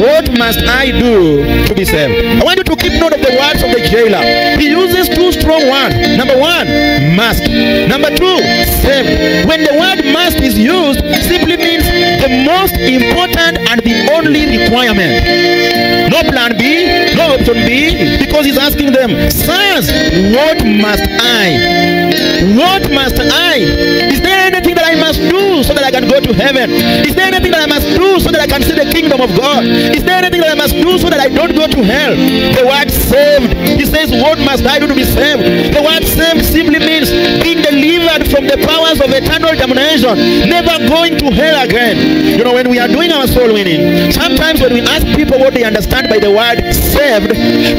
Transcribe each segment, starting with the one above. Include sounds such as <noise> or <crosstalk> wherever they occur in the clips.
what must I do to be saved? I want you to keep note of the words of the jailer. He uses two strong words. Number one, must. Number two, saved. When the word must is used, simply means the most important and the only requirement. No plan B, no option B, because he's asking them, Sons, what must I? What must I? Is there anything that I must do so that I can go to heaven? Is there anything that I must do so that I can see the kingdom of God? Is there anything that I must do so that I don't go to hell? The word saved. He says, What must I do to be saved? The word saved simply means being delivered from the powers of eternal damnation, never going to hell again. You know, when we are doing our soul winning, sometimes when we ask people what they understand by the word saved,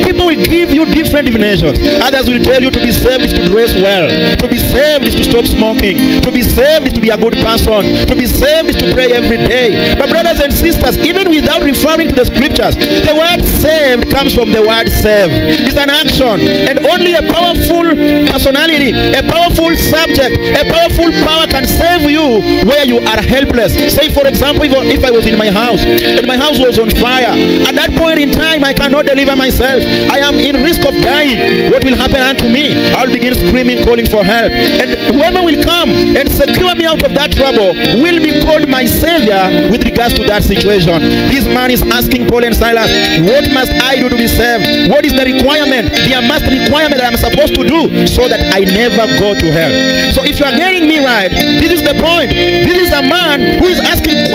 people will give you different definitions. Others will tell you to be saved is to dress well, to be saved is to stop smoking, to be saved is to be a good person, to be saved is to pray every day. But brothers and sisters, even without referring to the scriptures, the word saved comes from the word save. It's an action, and only a powerful personality, a powerful subject, a powerful power can save you where you are helpless. Say, for example, if, if I was in my house and my house was on fire, at that point in time, I cannot deliver myself. I am in risk of dying. What will happen unto me? I'll begin screaming, calling for help. And whoever will come and secure me out of that trouble will be called my savior with regards to that situation. This man is asking Paul and Silas, what must I do to be saved? What is the requirement, the must requirement that I'm supposed to do so that I never go to hell? So if you are getting me right, this is the point. This is a man who is asking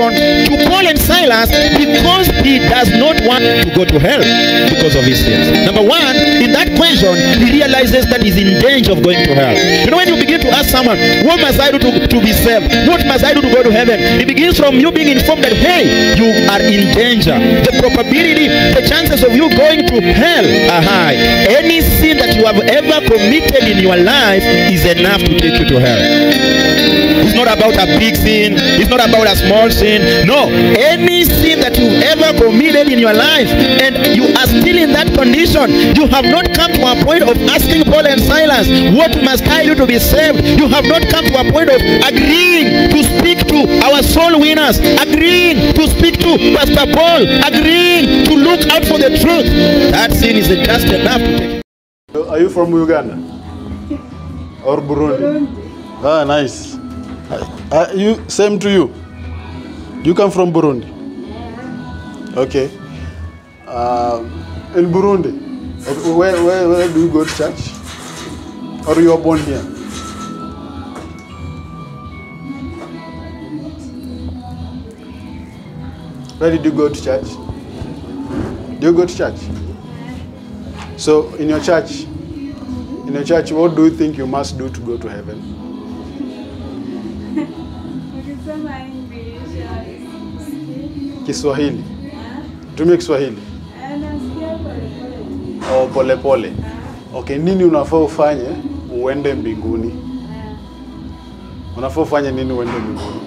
to call and Silas because he does not want to go to hell because of his sins. Number one, in that question, he realizes that he's in danger of going to hell. You know, when you begin to ask someone, what must I do to, to be saved? What must I do to go to heaven? It begins from you being informed that, hey, you are in danger. The probability, the chances of you going to hell are high. Any sin that you have ever committed in your life is enough to take you to hell. It's not about a big sin. It's not about a small sin. No, any sin that you've ever committed in your life and you are still in that condition, you have not come to a point of asking Paul and Silas, what must I do to be saved? You have not come to a point of agreeing to speak to our soul winners, agreeing to speak to Pastor Paul, agreeing to look out for the truth. That sin is just enough to take Are you from Uganda? Or Burundi? Ah, nice. Uh, you same to you. You come from Burundi. Okay. Uh, in Burundi, where, where, where do you go to church? Or you are born here? Where did you go to church? Do you go to church? So in your church, in your church, what do you think you must do to go to heaven? Kiswahili. Tumie Kiswahili. polepole. Oh, pole pole. Okay, nini unafaa ufanye uende mbinguni? Unafaa ufanye nini uende mbinguni?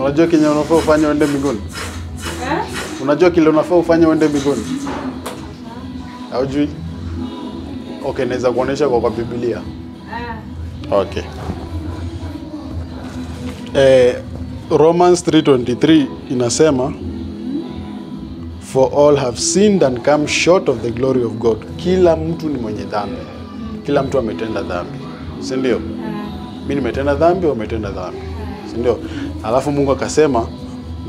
Unajua kenye unafaa ufanye uende mbinguni? Eh? Unajua kile unafaa ufanye uende mbinguni? Haujui? Okay, naweza kuonesha kwa kwa Biblia. Ah, Okay. Eh, Romans 3:23 inasema for all have sinned and come short of the glory of God. Kila mtu ni mwenye dhambi. Kila mtu ametenda dhambi. Si ndio? Mimi nimetenda dhambi, umetenda dhambi. Si ndio? Alafu Mungu akasema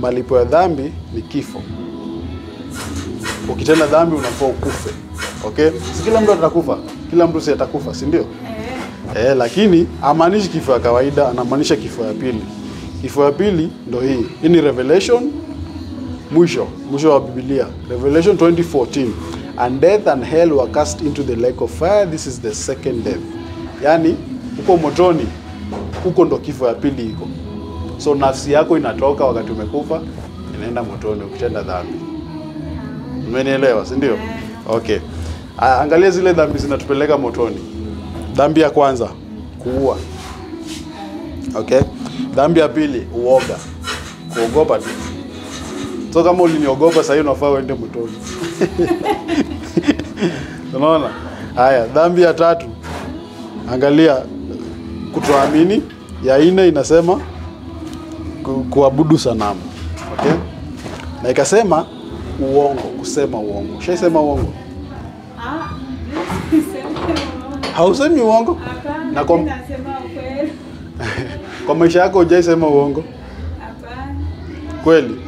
malipo ya dhambi ni kifo. Ukitenda dhambi unafaa ukufe. Okay? Si kila mtu atakufa. Kila mtu si atakufa, si ndio? eh, Eh, lakini amaanishi kifo ya kawaida, anamaanisha kifo ya pili. Kifo ya pili ndo hii. Hii ni Revelation mwisho, mwisho wa Biblia. Revelation 2014. And death and hell were cast into the lake of fire. This is the second death. Yaani huko motoni, huko ndo kifo ya pili iko. So nafsi yako inatoka wakati umekufa, inaenda motoni ukitenda dhambi. Umenielewa, si ndio? Okay. Ah, Angalia zile dhambi zinatupeleka motoni. Dhambi ya kwanza kuua. Okay. Dhambi ya pili uoga, kuogopa tu. So kama uliniogopa sahii unafaa uende motoni. <laughs> Unaona? Haya, dhambi ya tatu, angalia, kutoamini. Ya nne inasema ku, kuabudu sanamu. Okay? Na ikasema uongo, kusema uongo. Shaisema uongo? Ah, sisemi uongo. Hausemi uongo? Na kwa-. <laughs> Kwa maisha yako hujaisema uongo Hapana. kweli?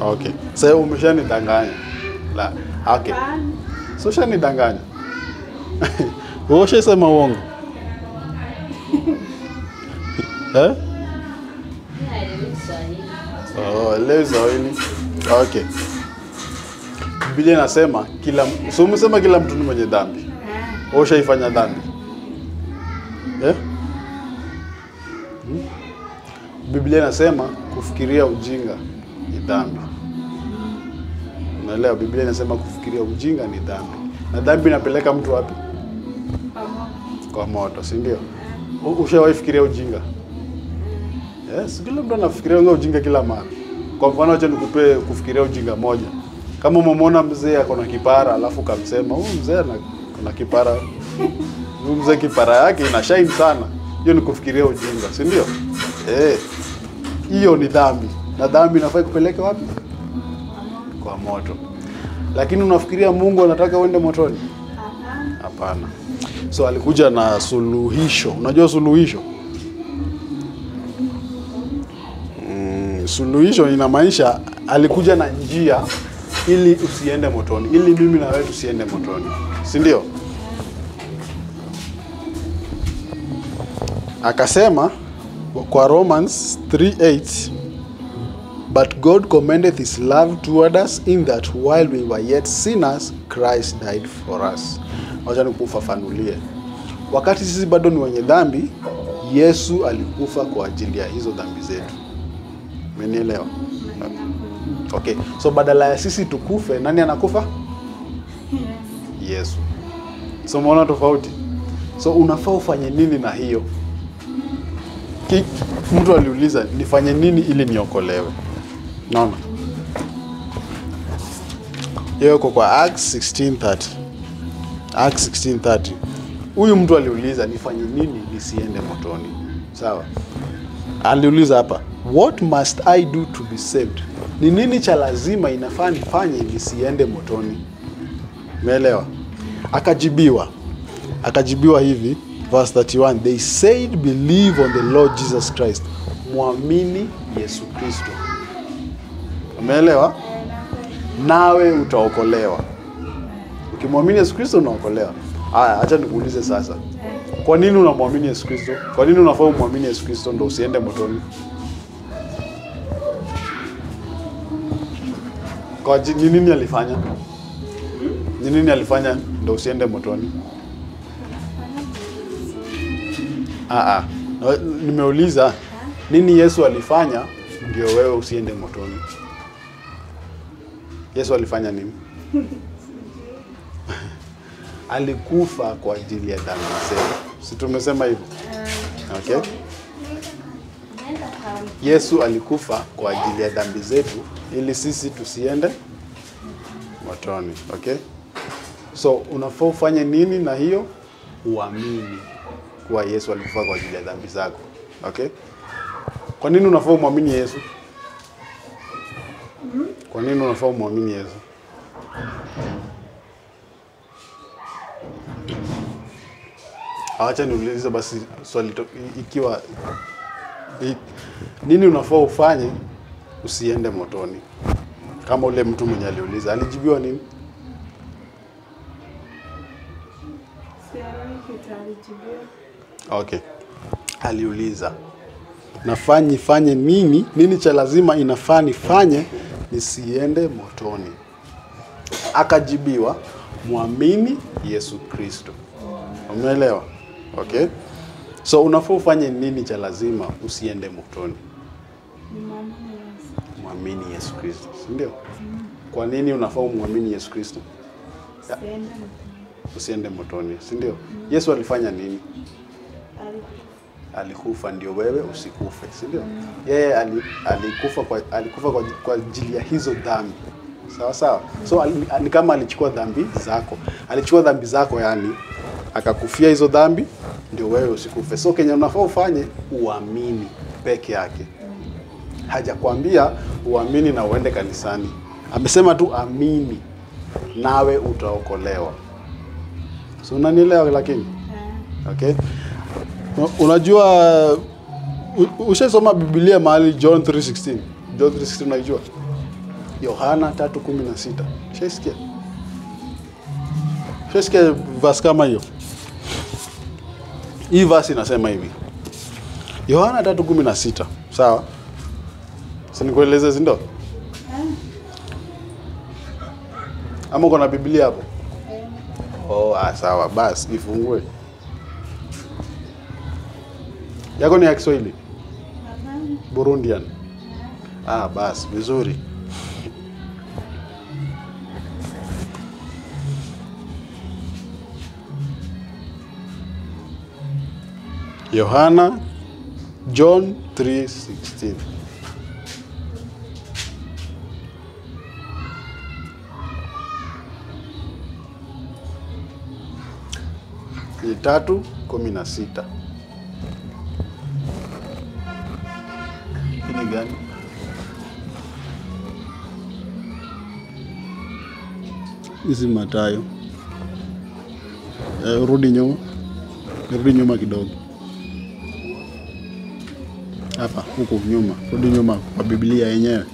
Okay, sasa umeshanidanganya. La, okay, so ushanidanganya. <laughs> Wewe ushasema uongo <laughs> eh? Oh, leo Kiswahili. Okay. Biblia inasema kila so umesema kila mtu ni mwenye dhambi. Ushaifanya dhambi? Eh? Hmm? Biblia inasema kufikiria ujinga ni dhambi. Unaelewa? Biblia inasema kufikiria ujinga ni dhambi. Na dhambi inapeleka mtu wapi? Kwa moto, si ndio? Ushawahi fikiria ujinga? Yes, kila mtu anafikiria ujinga kila mara. Kwa mfano, acha nikupe kufikiria ujinga moja. Kama umemwona mzee ako na kipara alafu kamsema huyu mzee kuna kipara, mzee kipara yake ina shine sana, hiyo ni kufikiria ujinga, si ndio? Eh, hiyo ni dhambi, na dhambi inafaa kupeleka wapi? Kwa moto. Lakini unafikiria Mungu anataka uende motoni? Hapana. Hapana. So alikuja na suluhisho. Unajua suluhisho? Mm, suluhisho inamaanisha alikuja na njia ili usiende motoni, ili mimi na wewe tusiende motoni, si ndio? Akasema kwa Romans 3:8 But God commendeth his love toward us in that while we were yet sinners, Christ died for us. Wacha nikufafanulie. Wakati sisi bado ni wenye dhambi, Yesu alikufa kwa ajili ya hizo dhambi zetu. Umenielewa? Okay. So badala ya sisi tukufe, nani anakufa? Yesu. So umeona tofauti? So unafaa ufanye nini na hiyo? Ki, mtu aliuliza nifanye nini ili niokolewe? Naona hiyo iko kwa Acts 16:30. Acts 16:30. Huyu mtu aliuliza nifanye nini nisiende motoni? Sawa. Aliuliza hapa, what must I do to be saved? Ni nini cha lazima inafaa nifanye nisiende motoni? Umeelewa? Akajibiwa. Akajibiwa hivi verse 31, they said believe on the Lord Jesus Christ. Mwamini Yesu Kristo. Umeelewa? Nawe utaokolewa. Ukimwamini Yesu Kristo unaokolewa. Haya, hacha nikuulize sasa. Kwa nini unamwamini Yesu Kristo? Kwa nini unafaa umwamini Yesu Kristo ndo usiende motoni? Kwa nini alifanya? Ni nini alifanya ndo usiende motoni? Ah, ah. Nimeuliza nini Yesu alifanya ndio wewe usiende motoni? Yesu alifanya nini? <laughs> Alikufa kwa ajili ya dhambi zetu. Si tumesema hivyo? Okay. Yesu alikufa kwa ajili ya dhambi zetu ili sisi tusiende motoni. Okay? So unafaa ufanye nini na hiyo? Uamini kuwa Yesu alikufa kwa ajili ya dhambi zako. Okay? Kwa nini unafaa umwamini Yesu? Kwa nini unafaa umwamini Yesu? Acha niulize basi swali to, ikiwa i, nini unafaa ufanye usiende motoni? Kama ule mtu mwenye aliuliza alijibiwa nini? Sielewi. Okay. Aliuliza nafaa fanye nini? Nini cha lazima inafaa nifanye nisiende motoni? Akajibiwa, mwamini Yesu Kristo. Umeelewa? Okay. So unafaa ufanye nini cha lazima usiende motoni? Mwamini Yesu Kristo, si ndio? Kwa nini unafaa umwamini Yesu Kristo? Usiende motoni, si ndio? Mm. Yesu alifanya nini? Alikufa. ndio wewe usikufe, si ndio? Mm. Yeye ali, alikufa kwa alikufa kwa, kwa ajili ya hizo dhambi sawa sawa Mm. so ni kama alichukua dhambi zako alichukua dhambi zako yani akakufia hizo dhambi ndio wewe usikufe so kenye unafaa ufanye uamini peke yake hajakwambia uamini na uende kanisani amesema tu amini nawe utaokolewa so unanielewa lakini? Okay. Unajua ushaisoma biblia mahali john 316 john 316 unaijua? Yohana 316 Ushaisikia? Ushaisikia verse kama hiyo? Hii vasi inasema hivi. Yohana 316 sawa? Sinikueleze zindo ama uko na biblia hapo oh, ah, sawa. Basi ifungue. Yako ni ya kiswahili? Burundian ah, basi vizuri. Yohana john 316 tatu kumi na sita. Hii ni gani? Hizi matayo. Eh, rudi nyuma. Rudi nyuma kidogo. Hapa huku nyuma. Rudi nyuma kwa biblia yenyewe.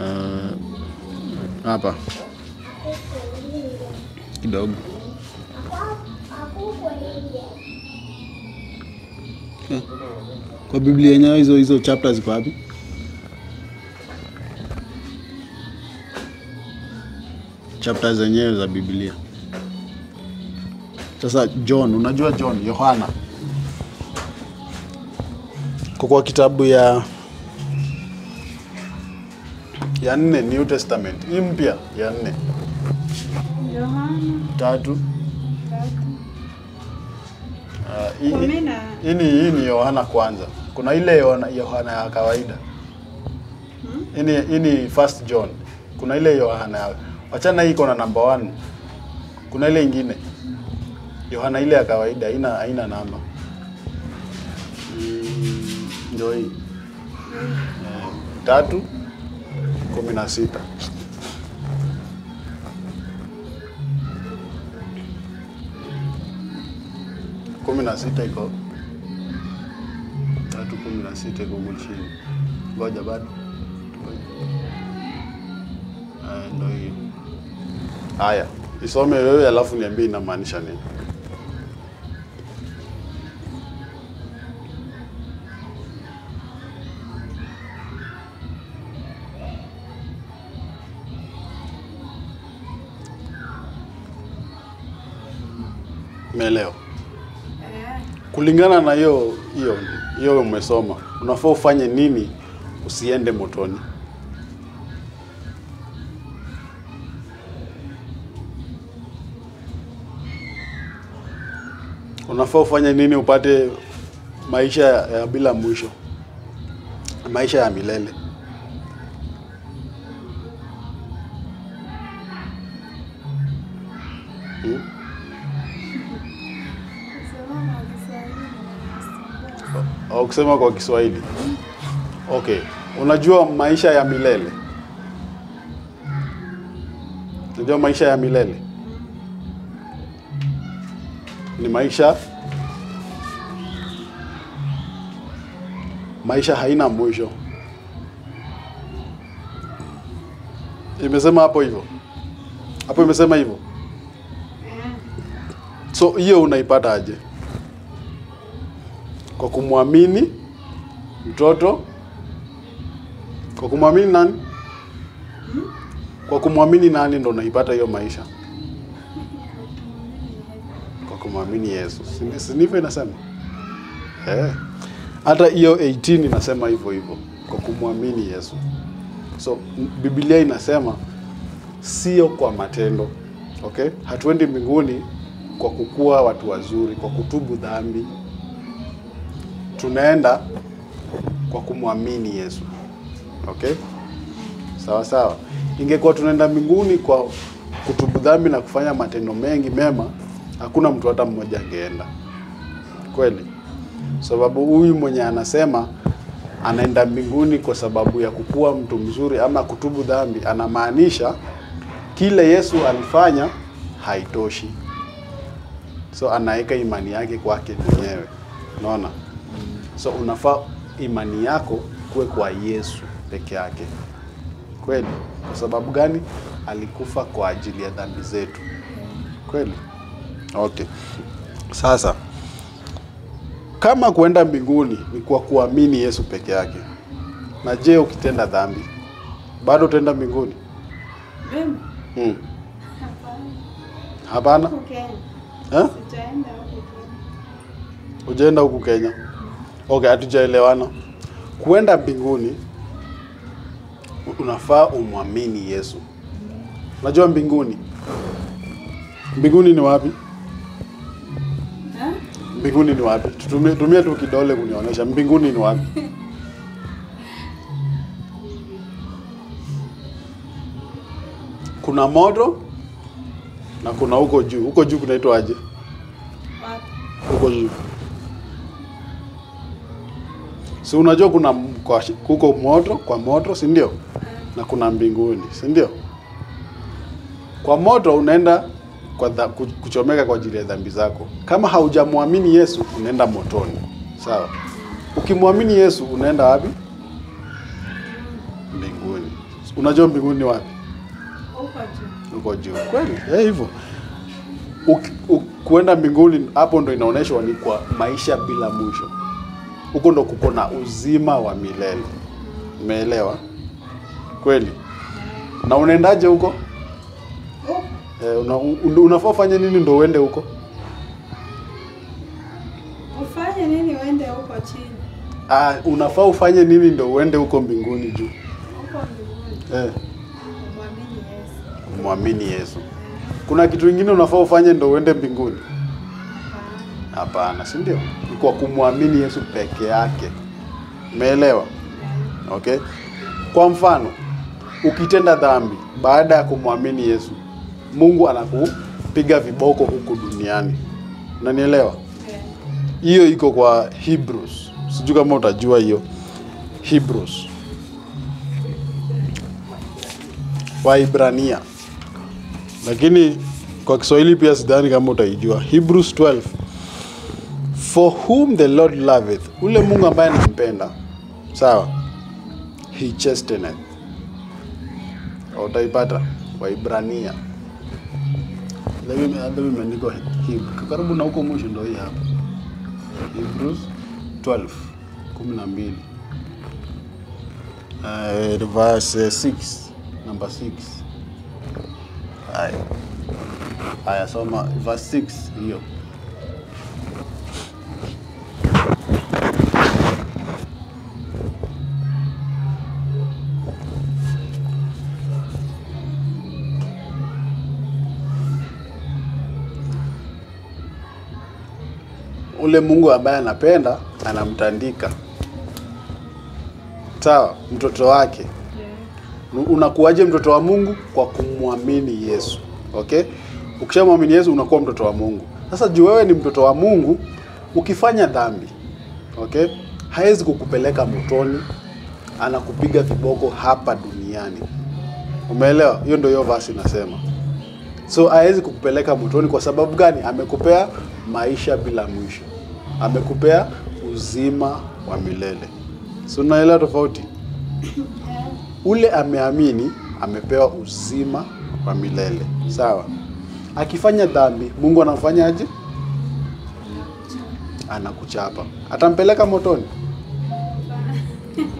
Ah, hapa. Kidogo Kwa biblia yenyewe hizo hizo chapter ziko wapi? Chapter zenyewe za biblia. Sasa john unajua john yohana. Kwa kwa kitabu ya ya nne New Testament. Hii mpya ya nne. Yohana. Tatu hii- hii ni Yohana kwanza. Kuna ile Yohana, Yohana ya kawaida hii hmm? hii ni first John. Kuna ile Yohana wachana, hii iko na number one. Kuna ile ingine Yohana ile ya kawaida haina haina namba ndio hii Eh, tatu kumi na sita kumi na sita iko tatu kumi na sita iko chini. Ngoja bado ndo hiyo. Haya, isome wewe alafu niambie inamaanisha nini. Umeelewa? Kulingana na hiyo hiyo hiyo umesoma, unafaa ufanye nini usiende motoni? Unafaa ufanye nini upate maisha ya bila mwisho, maisha ya milele? Kusema kwa Kiswahili. Okay, unajua maisha ya milele? Unajua maisha ya milele ni maisha maisha haina mwisho. Imesema hapo hivyo, hapo imesema hivyo. So hiyo unaipata aje? Kwa kumwamini mtoto, kwa kumwamini nani? Kwa kumwamini nani ndo unaipata hiyo maisha? Kwa kumwamini Yesu, Si- ndivyo inasema? Eh, hata hiyo 18 inasema hivyo hivyo, kwa kumwamini Yesu. So Biblia inasema sio kwa matendo, okay? Hatuendi mbinguni kwa kukua watu wazuri, kwa kutubu dhambi. Tunaenda kwa kumwamini Yesu, okay? sawa sawa. Ingekuwa tunaenda mbinguni kwa kutubu dhambi na kufanya matendo mengi mema, hakuna mtu hata mmoja angeenda kweli, sababu huyu mwenye anasema anaenda mbinguni kwa sababu ya kukuwa mtu mzuri ama kutubu dhambi, anamaanisha kile Yesu alifanya haitoshi, so anaweka imani yake kwake mwenyewe, unaona. So unafaa imani yako kuwe kwa Yesu peke yake, kweli. Kwa sababu gani? Alikufa kwa ajili ya dhambi zetu, kweli. Okay, sasa kama kuenda mbinguni ni kwa kuamini Yesu peke yake, na je, ukitenda dhambi bado utaenda mbinguni? Hmm. Hapana. hujaenda Huku Kenya. Okay, hatujaelewana. Kuenda mbinguni unafaa umwamini Yesu. Unajua mbinguni, mbinguni ni wapi? Mbinguni ni wapi? Tutumie, tumia tu kidole kunionyesha mbinguni ni wapi? <laughs> Kuna moto na kuna huko juu. Huko juu kunaitwa aje? Wapi? Huko juu. Si unajua kuna kwa kuko moto, kwa moto, si ndio? Na kuna mbinguni, si ndio? Kwa moto unaenda kwa dha, kuchomeka kwa ajili ya dhambi zako. Kama haujamwamini Yesu unaenda motoni. Sawa? Ukimwamini Yesu unaenda wapi? Mbinguni. Unajua mbinguni ni wapi? Huko juu. Kweli? Eh, hivyo. Kuenda mbinguni hapo ndo inaonyeshwa ni kwa maisha bila mwisho. Huko ndo kuko na uzima wa milele. Umeelewa? Kweli? Na unaendaje huko? Eh, una, un- unafaa ufanye nini ndo uende huko? Ufanye nini uende huko chini? Ah, unafaa ufanye nini ndo uende huko mbinguni juu? Huko mbinguni. Eh, Umwamini Yesu. mwamini Yesu. Kuna kitu kingine unafaa ufanye ndo uende mbinguni? Hapana. Hapana, si ndio? Kwa kumwamini Yesu peke yake. Umeelewa? Okay. Kwa mfano, ukitenda dhambi baada ya kumwamini Yesu, Mungu anakupiga viboko huku duniani. Unanielewa? Hiyo iko kwa Hebrews. Sijui kama utajua hiyo. Hebrews. Waibrania. Lakini kwa Kiswahili pia sidhani kama utaijua. Hebrews 12. For whom the Lord loveth, ule Mungu ambaye anampenda, sawa, he chasteneth. Utaipata Waibrania. Hebrew. Karibu na huko mwisho ndio hii hapa. Hebrews 12 12 uh, verse 6 number 6 haya haya soma verse 6 hiyo ule Mungu ambaye anapenda anamtandika. Sawa mtoto wake. Unakuwaje mtoto wa Mungu? Kwa kumwamini Yesu okay? Ukishamwamini Yesu unakuwa mtoto wa Mungu. Sasa juu wewe ni mtoto wa Mungu ukifanya dhambi okay? Hawezi kukupeleka motoni anakupiga viboko hapa duniani. Umeelewa? Hiyo ndio hiyo verse inasema. So hawezi kukupeleka motoni kwa sababu gani? Amekupea maisha bila mwisho amekupea uzima wa milele. Si unaelewa tofauti. Ule ameamini amepewa uzima wa milele. Sawa. Akifanya dhambi mungu anafanyaje? anakuchapa. Atampeleka motoni?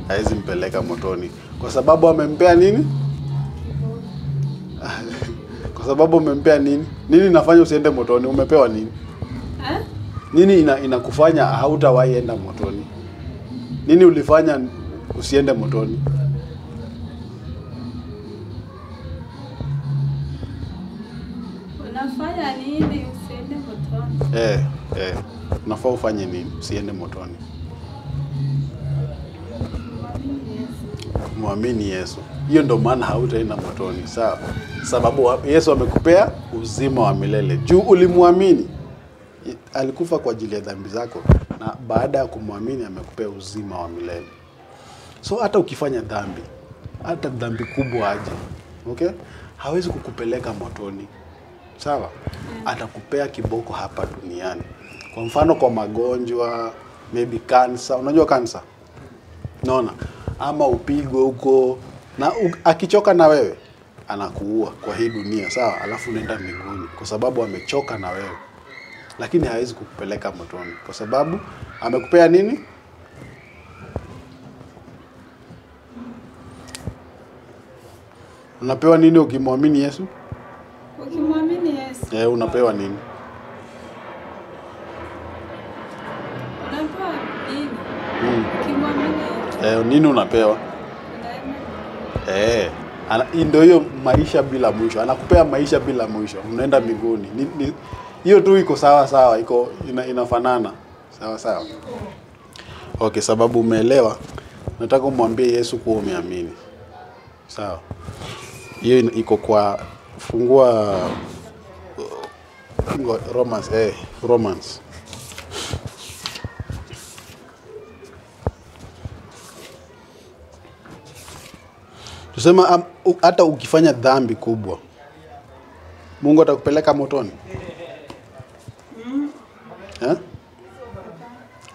Hawezi mpeleka motoni. Kwa sababu amempea nini? <laughs> Kwa sababu umempea nini? Nini nafanya usiende motoni? Umepewa nini? Eh? Nini ina, inakufanya hautawahi enda motoni nini ulifanya usiende motoni Unafanya nini usiende motoni? eh, eh. unafaa ufanye nini usiende motoni Mwamini Yesu. Hiyo ndo maana hautaenda motoni, sawa? Sababu Yesu amekupea uzima wa milele juu ulimwamini. Alikufa kwa ajili ya dhambi zako, na baada ya kumwamini amekupea uzima wa milele. So hata ukifanya dhambi, hata dhambi kubwa aje, okay, hawezi kukupeleka motoni, sawa? Atakupea kiboko hapa duniani. Kwa mfano, kwa magonjwa maybe kansa. unajua kansa, naona ama upigwe huko na u, akichoka na wewe anakuua kwa hii dunia sawa, alafu unaenda mbinguni kwa sababu amechoka na wewe, lakini hawezi kukupeleka motoni kwa sababu amekupea nini? Unapewa nini ukimwamini Yesu? Ukimwamini Yesu Eh, unapewa nini? unapewa nini? Mm. Ukimwamini Eh, nini unapewa? Eh, ana- ndio hiyo maisha bila mwisho. Anakupea maisha bila mwisho. Unaenda mbinguni. Ni- ni- Hiyo tu iko sawa sawa, iko ina, inafanana. Sawa sawa. Okay, sababu umeelewa. Nataka umwambie Yesu kuwa umeamini. Sawa. Hiyo iko kwa fungua fungua Romans eh, Romans. Tusema hata ukifanya dhambi kubwa, Mungu atakupeleka motoni?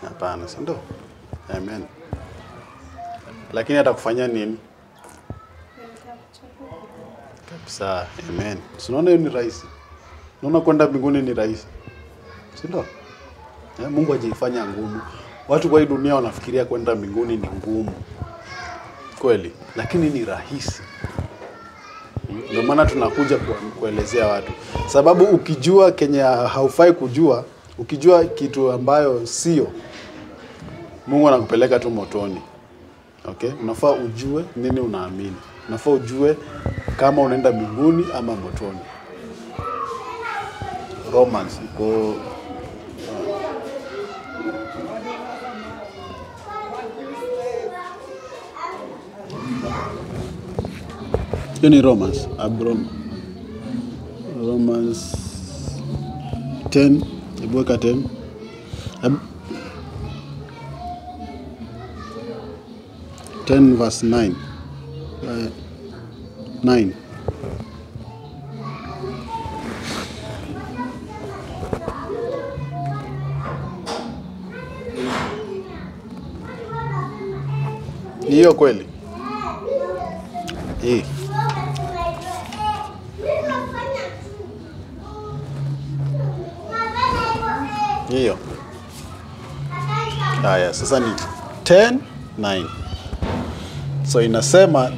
Hapana, si ndio? Amen. Lakini atakufanyia nini? Kabisa. Amen. Unaona hiyo ni rahisi? Unaona kwenda mbinguni ni rahisi, si ndio? Eh, Mungu hajaifanya ngumu. Watu kwa hii dunia wanafikiria kwenda mbinguni ni ngumu kweli, lakini ni rahisi. Ndio maana tunakuja kuelezea watu, sababu ukijua kenye haufai kujua, ukijua kitu ambayo sio, Mungu anakupeleka tu motoni. Okay, unafaa ujue nini unaamini, unafaa ujue kama unaenda mbinguni ama motoni. Romans iko hiyo ni Romans, Abrom. Romans 10, hebu weka 10. Ten 10 verse nine. Uh, nine. Ni hiyo kweli? Hii. Hiyo. Haya sasa ni 10 9 so inasema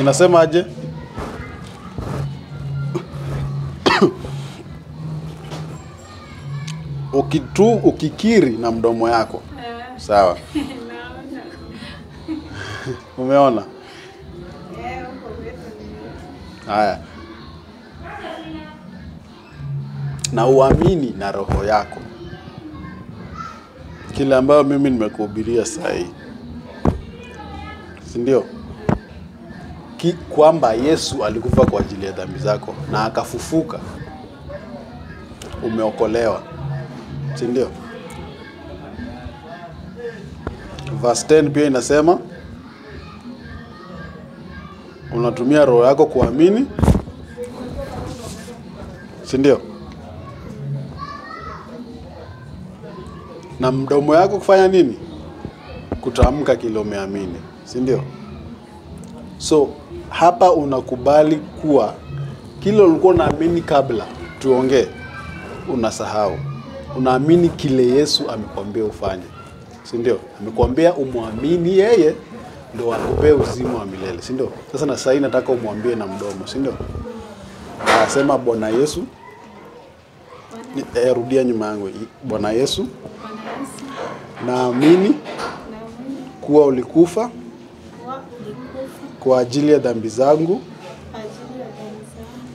inasemaje <coughs> ukitu ukikiri na mdomo yako. Eh, sawa. <laughs> Umeona? Haya. Na uamini na roho yako kile ambayo mimi nimekuhubiria saa hii si ndio? Ki- kwamba yesu alikufa kwa ajili ya dhambi zako na akafufuka. Umeokolewa. Si ndio? Verse 10 pia inasema unatumia roho yako kuamini. Si ndio na mdomo yako kufanya nini? Kutamka kile umeamini si ndio? So hapa unakubali kuwa kile ulikuwa unaamini kabla tuongee. Unasahau. Unaamini kile yesu amekwambia ufanye si ndio? Amekwambia umwamini yeye ndo akupee uzima wa milele si ndio? Sasa na sahii nataka umwambie na mdomo si ndio? Asema bwana yesu eh, rudia nyuma yangu Bwana Yesu, naamini kuwa ulikufa kwa ajili ya dhambi zangu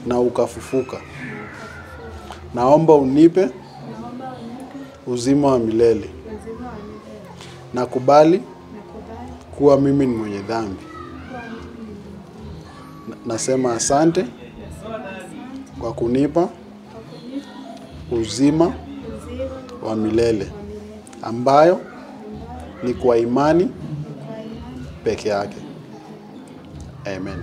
na ukafufuka. Naomba unipe uzima wa milele. Nakubali kuwa mimi ni mwenye dhambi. Nasema asante kwa kunipa uzima wa milele ambayo ni kwa imani peke yake. Amen.